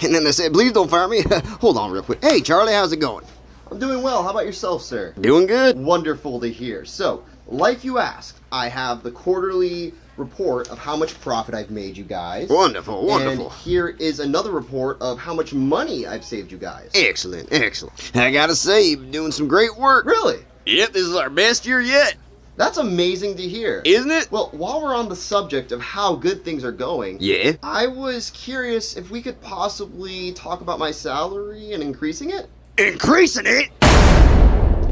And then they said, please don't fire me. Hold on real quick. Hey, Charlie, how's it going? I'm doing well. How about yourself, sir? Doing good. Wonderful to hear. So, like you asked, I have the quarterly report of how much profit I've made you guys. Wonderful, wonderful. And here is another report of how much money I've saved you guys. Excellent, excellent. I gotta say, you've been doing some great work. Really? Yep, this is our best year yet. That's amazing to hear. Isn't it? Well, while we're on the subject of how good things are going, Yeah. I was curious if we could possibly talk about my salary and increasing it. Increasing it?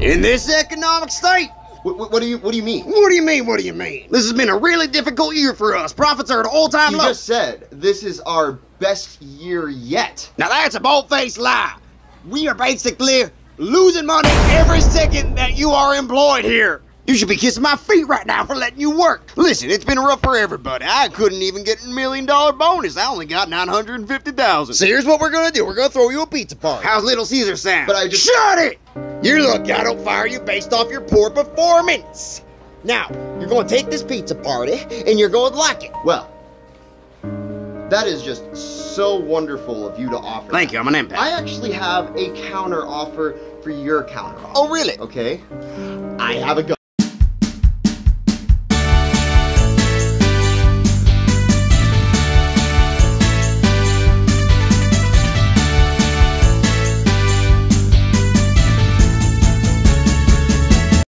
In this economic state? What, what, do you What do you mean? What do you mean? What do you mean? This has been a really difficult year for us. Profits are at all-time You low. just said this is our best year yet. Now that's a bold-faced lie. We are basically losing money every second that you are employed here. You should be kissing my feet right now for letting you work. Listen, it's been rough for everybody. I couldn't even get a million dollar bonus. I only got 950,000. So here's what we're gonna do. We're gonna throw you a pizza party. How's Little Caesar sound? But I just- Shut it! You're lucky I don't fire you based off your poor performance. Now, you're gonna take this pizza party and you're gonna like it. Well, that is just so wonderful of you to offer. Thank that. you, I'm an impact. I actually have a counter offer for your counter offer. oh, really? Okay. I have a gun.